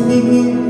with